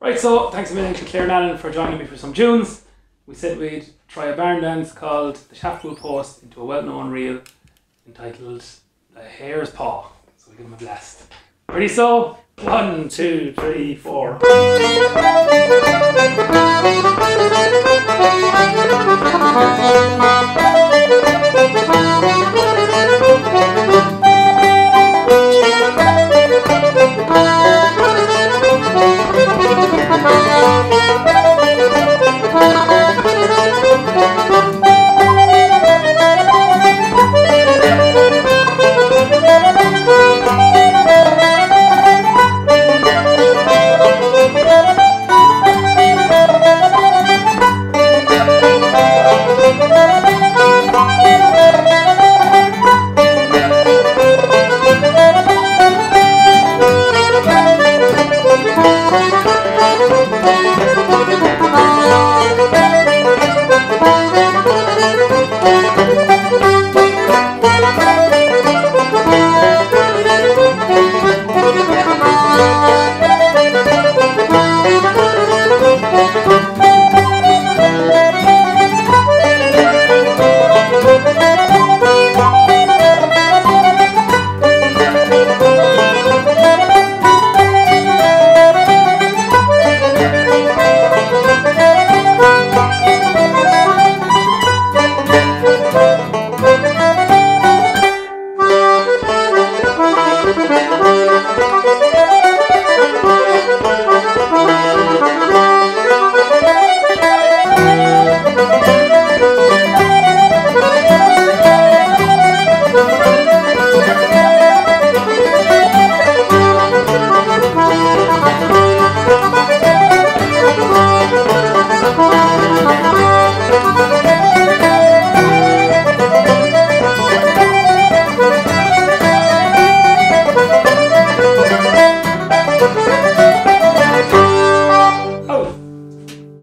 Right, so thanks a million to Claire Allen for joining me for some tunes. We said we'd try a barn dance called The Chaffpool Post into a well known reel entitled The Hare's Paw. So we give them a blast. Ready, so? One, two, three, four.